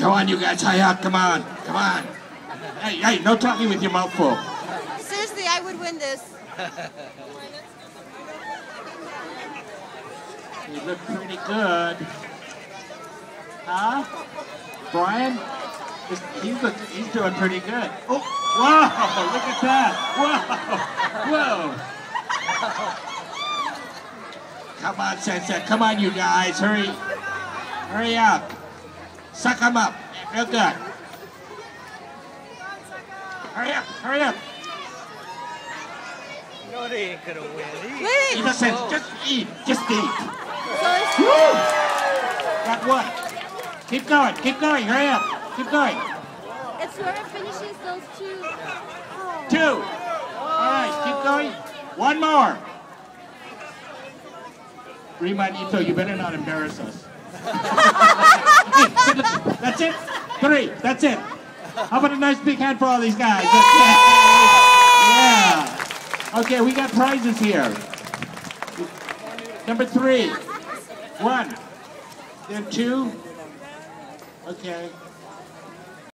Come on, you guys, high up. Come on, come on. Hey, hey, no talking with your mouth full. Seriously, I would win this. You look pretty good. Huh? Brian? He's, he's, look, he's doing pretty good. Oh, whoa, look at that. Whoa, whoa. Come on, Sensei. Come on, you guys. Hurry. Hurry up. Suck him up. Real good. Hurry up, hurry up. No, they ain't gonna win. He- Wait, Eat a. Just eat. Just eat. Woo! Got what? Keep going, keep going, hurry up. Keep going. it's whoever finishes those two. Oh. Two. All right, keep going. One more. Remind Ito, you better not embarrass us. That's it. Three. That's it. How about a nice big hand for all these guys? Yeah. Okay, we got prizes here. Number three. One. Then two. Okay.